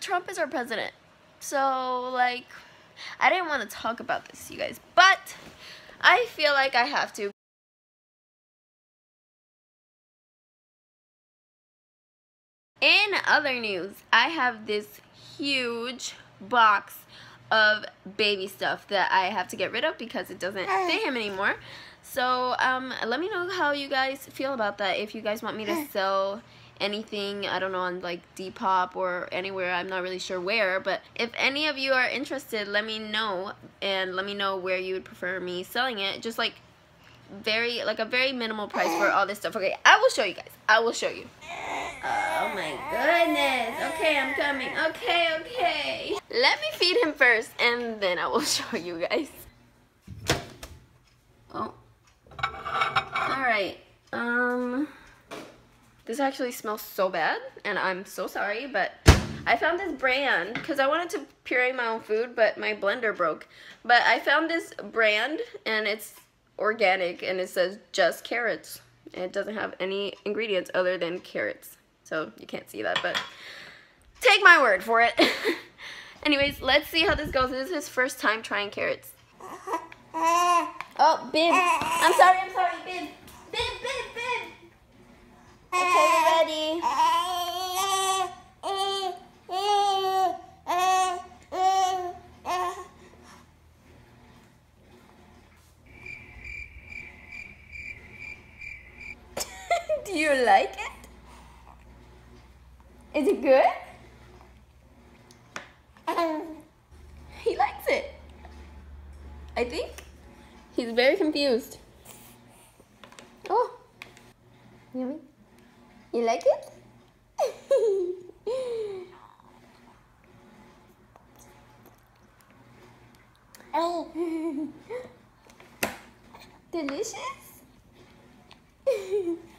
Trump is our president. So, like, I didn't want to talk about this, you guys, but I feel like I have to. In other news, I have this huge box of baby stuff that I have to get rid of because it doesn't fit him anymore. So um, let me know how you guys feel about that. If you guys want me to sell anything, I don't know, on like Depop or anywhere, I'm not really sure where. But if any of you are interested, let me know. And let me know where you would prefer me selling it. Just like very, like a very minimal price for all this stuff. Okay, I will show you guys. I will show you. Oh my goodness. Okay, I'm coming. Okay, okay. Let me feed him first and then I will show you guys. Oh. Alright. Um this actually smells so bad and I'm so sorry, but I found this brand because I wanted to puree my own food, but my blender broke. But I found this brand and it's organic and it says just carrots. It doesn't have any ingredients other than carrots. So you can't see that, but take my word for it. Anyways, let's see how this goes. This is his first time trying carrots. Oh, Bib. I'm sorry, I'm sorry, Bib. Bib, Bib, Bib. Okay, we're ready. Do you like it? Is it good? He likes it. I think. He's very confused. Oh. Yummy. You like it? Delicious?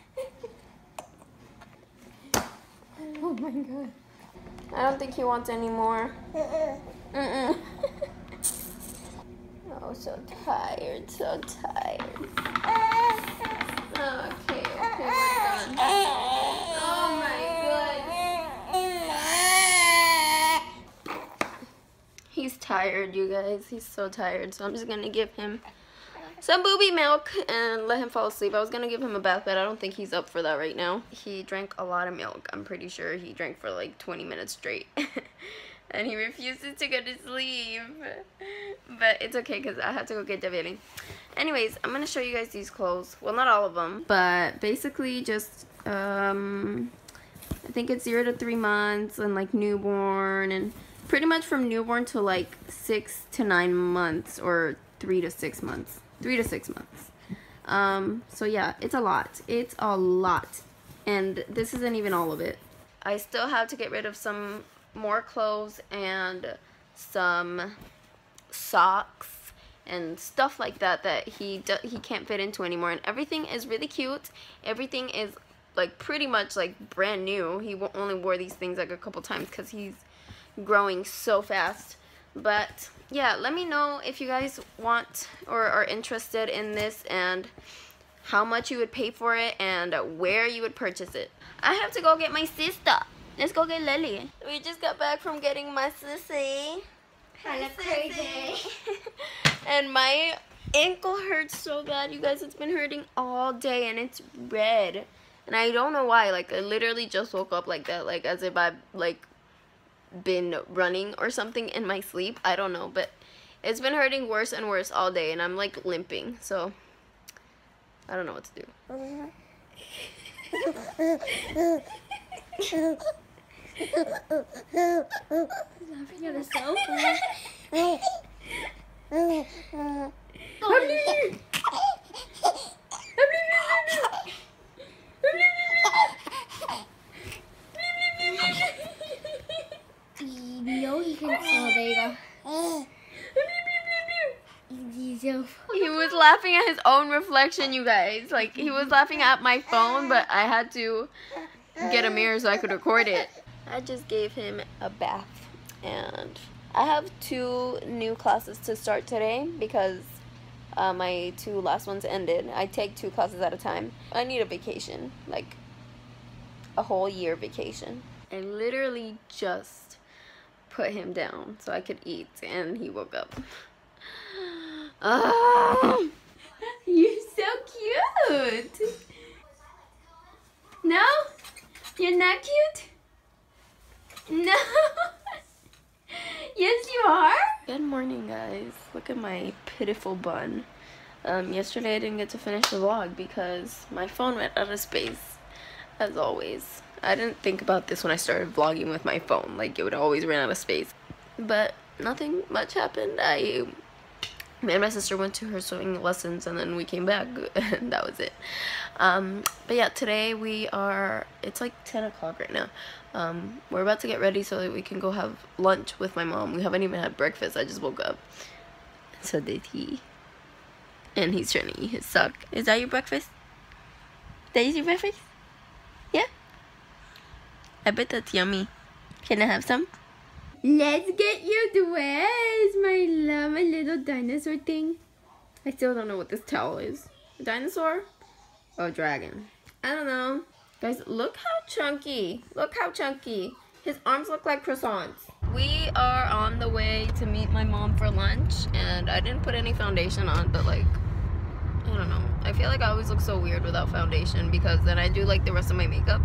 oh my god. I don't think he wants any more. Mm-mm. oh, so tired, so tired. Okay, okay, we're done. Oh my god. He's tired, you guys. He's so tired, so I'm just gonna give him some booby milk and let him fall asleep. I was gonna give him a bath, but I don't think he's up for that right now. He drank a lot of milk. I'm pretty sure he drank for like 20 minutes straight. and he refuses to go to sleep. But it's okay because I have to go get Davian. Anyways, I'm going to show you guys these clothes. Well, not all of them, but basically just, um, I think it's zero to three months and like newborn and pretty much from newborn to like six to nine months or three to six months. Three to six months. Um, so yeah, it's a lot. It's a lot. And this isn't even all of it. I still have to get rid of some more clothes and some socks and stuff like that that he he can't fit into anymore and everything is really cute everything is like pretty much like brand new he only wore these things like a couple times because he's growing so fast but yeah let me know if you guys want or are interested in this and how much you would pay for it and where you would purchase it I have to go get my sister Let's go get Lily. We just got back from getting my sissy. I look crazy. and my ankle hurts so bad, you guys. It's been hurting all day and it's red. And I don't know why. Like, I literally just woke up like that. Like, as if I've, like, been running or something in my sleep. I don't know. But it's been hurting worse and worse all day. And I'm, like, limping. So, I don't know what to do. Laughing at herself. you know he can. Oh, there you go. He was laughing at his own reflection, you guys. Like, he was laughing at my phone, but I had to get a mirror so I could record it. I just gave him a bath and I have two new classes to start today because uh, my two last ones ended. I take two classes at a time. I need a vacation, like a whole year vacation. I literally just put him down so I could eat, and he woke up. Oh, you're so cute. No? You're not cute? No. yes, you are. Good morning, guys. Look at my pitiful bun. Um, yesterday I didn't get to finish the vlog because my phone went out of space, as always. I didn't think about this when I started vlogging with my phone, like it would always run out of space. But nothing much happened. I me and my sister went to her swimming lessons and then we came back and that was it. Um, but yeah today we are it's like 10 o'clock right now. Um, we're about to get ready so that we can go have lunch with my mom. We haven't even had breakfast. I just woke up. So did he. And he's trying to eat his sock. Is that your breakfast? That is your breakfast? Yeah. I bet that's yummy. Can i have some Let's get you dressed, my love, my little dinosaur thing. I still don't know what this towel is. A dinosaur? Or a dragon? I don't know. Guys, look how chunky. Look how chunky. His arms look like croissants. We are on the way to meet my mom for lunch, and I didn't put any foundation on, but like, I don't know. I feel like I always look so weird without foundation because then I do like the rest of my makeup.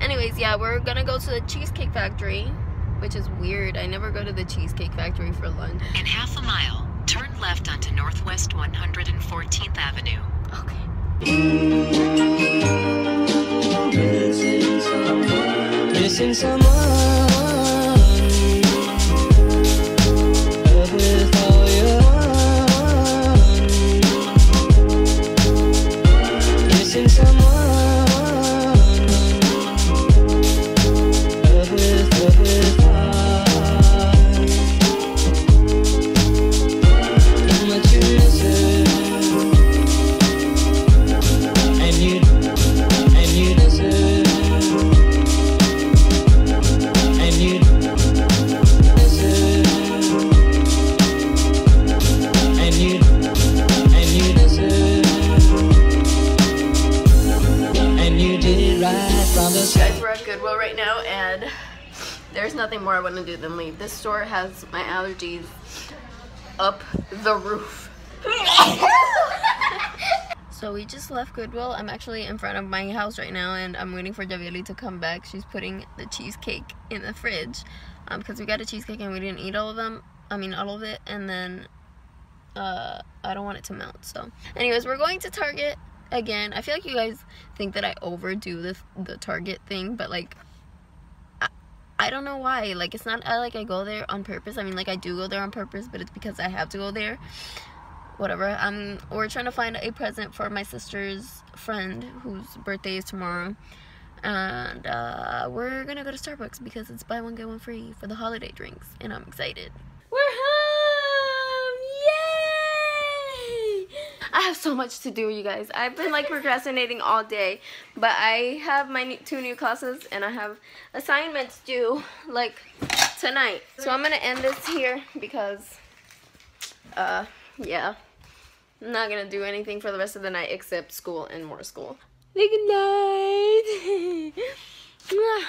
Anyways, yeah, we're gonna go to the Cheesecake Factory which is weird. I never go to the Cheesecake Factory for lunch. In half a mile, turn left onto Northwest 114th Avenue. Okay. Missing someone. Love from the start. Guys, we're at Goodwill right now, and there's nothing more I want to do than leave. This store has my allergies up the roof. so we just left Goodwill. I'm actually in front of my house right now, and I'm waiting for Javieli to come back. She's putting the cheesecake in the fridge because we got a cheesecake and we didn't eat all of them. I mean, all of it, and then uh, I don't want it to melt. So, anyways, we're going to Target again. I feel like you guys think that I overdo the the Target thing, but like I, I don't know why. Like it's not like I go there on purpose. I mean, like I do go there on purpose, but it's because I have to go there. Whatever. I'm we're trying to find a present for my sister's friend whose birthday is tomorrow. And uh, we're gonna go to Starbucks because it's buy one get one free for the holiday drinks, and I'm excited. I have so much to do, you guys. I've been like procrastinating all day, but I have my two new classes and I have assignments due like tonight. So I'm gonna end this here because, uh, yeah, I'm not gonna do anything for the rest of the night except school and more school. Good night.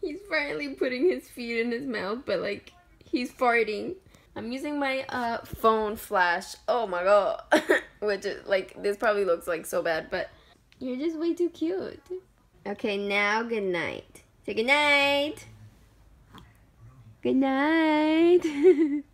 he's finally putting his feet in his mouth, but like he's farting. I'm using my uh, phone flash. Oh my god. Which is like this probably looks like so bad, but you're just way too cute. Okay, now good night. Say good night. Good night.